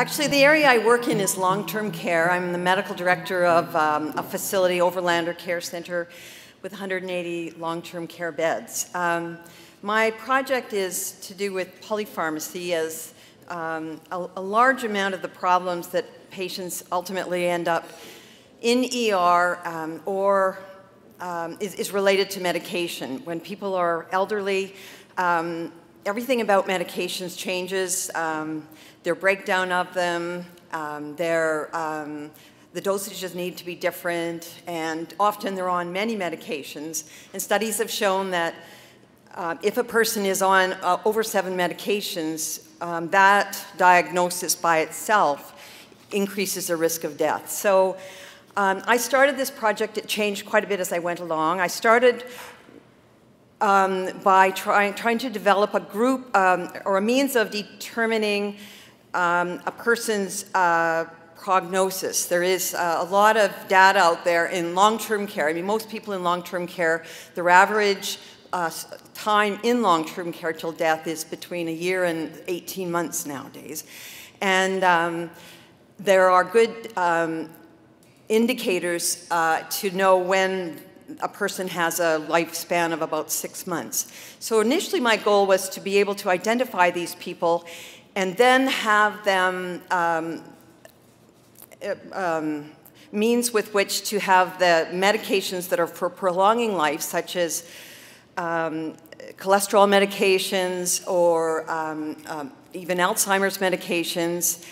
Actually, the area I work in is long-term care. I'm the medical director of um, a facility, Overlander Care Center, with 180 long-term care beds. Um, my project is to do with polypharmacy as um, a, a, large amount of the problems that patients ultimately end up in ER um, or um, is, is, related to medication. When people are elderly, um, everything about medications changes, um, their breakdown of them, um, their, um, the dosages need to be different, and often they're on many medications. And studies have shown that uh, if a person is on uh, over seven medications, um, that diagnosis by itself increases the risk of death. So um, I started this project, it changed quite a bit as I went along. I started um, by trying, trying to develop a group um, or a means of determining um, a person's uh, prognosis. There is uh, a lot of data out there in long-term care. I mean, most people in long-term care, their average uh, time in long-term care till death is between a year and 18 months nowadays. And um, there are good um, indicators uh, to know when a person has a lifespan of about six months. So initially my goal was to be able to identify these people and then have them um, um, means with which to have the medications that are for prolonging life, such as um, cholesterol medications or um, um, even Alzheimer's medications,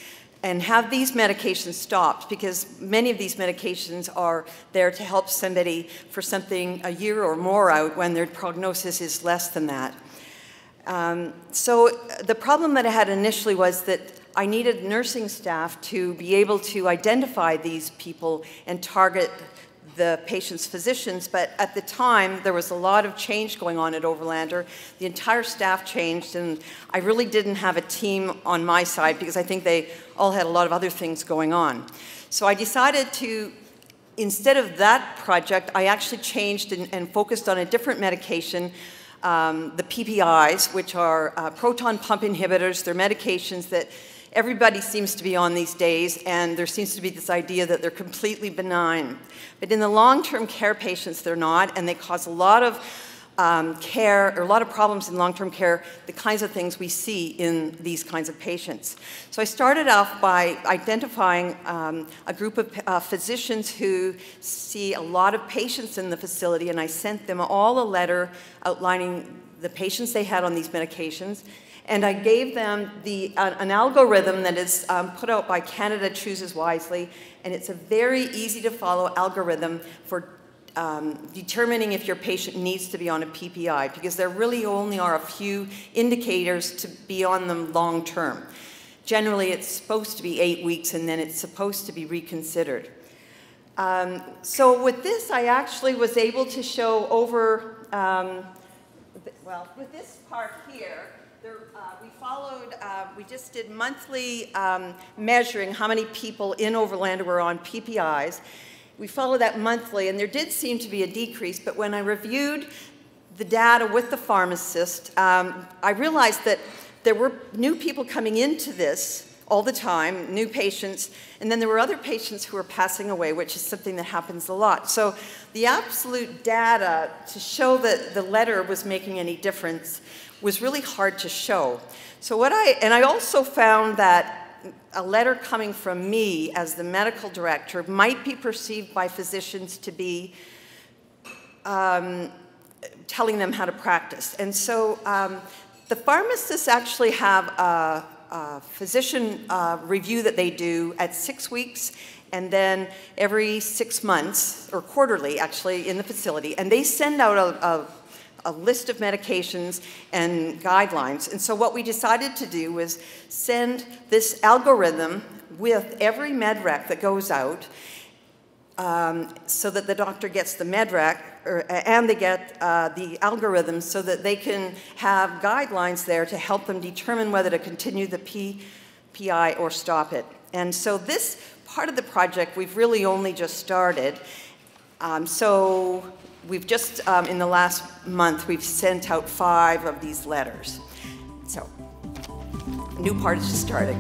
and have these medications stopped because many of these medications are there to help somebody for something a year or more out when their prognosis is less than that. Um, so the problem that I had initially was that I needed nursing staff to be able to identify these people and target the patient's physicians, but at the time there was a lot of change going on at Overlander. The entire staff changed, and I really didn't have a team on my side because I think they all had a lot of other things going on. So I decided to, instead of that project, I actually changed and, and focused on a different medication um, the PPIs, which are uh, proton pump inhibitors. They're medications that everybody seems to be on these days, and there seems to be this idea that they're completely benign. But in the long-term care patients, they're not, and they cause a lot of um, care, or a lot of problems in long-term care, the kinds of things we see in these kinds of patients. So I started off by identifying um, a group of uh, physicians who see a lot of patients in the facility, and I sent them all a letter outlining the patients they had on these medications, and I gave them the, uh, an algorithm that is um, put out by Canada Chooses Wisely, and it's a very easy to follow algorithm for um, determining if your patient needs to be on a PPI because there really only are a few indicators to be on them long term. Generally, it's supposed to be eight weeks and then it's supposed to be reconsidered. Um, so with this, I actually was able to show over, um, well, with this part here, uh, we followed, uh, we just did monthly um, measuring how many people in Overlander were on PPIs. We followed that monthly, and there did seem to be a decrease, but when I reviewed the data with the pharmacist, um, I realized that there were new people coming into this all the time, new patients, and then there were other patients who were passing away, which is something that happens a lot. So the absolute data to show that the letter was making any difference was really hard to show. So what I, and I also found that a letter coming from me as the medical director might be perceived by physicians to be um, telling them how to practice. And so um, the pharmacists actually have a, a physician uh, review that they do at six weeks and then every six months, or quarterly actually, in the facility. And they send out a, a a list of medications and guidelines. And so what we decided to do was send this algorithm with every medrec that goes out um, so that the doctor gets the medrec or, and they get uh, the algorithm so that they can have guidelines there to help them determine whether to continue the P, PI or stop it. And so this part of the project we've really only just started. Um, so we've just, um, in the last month, we've sent out five of these letters. So, new part is just starting.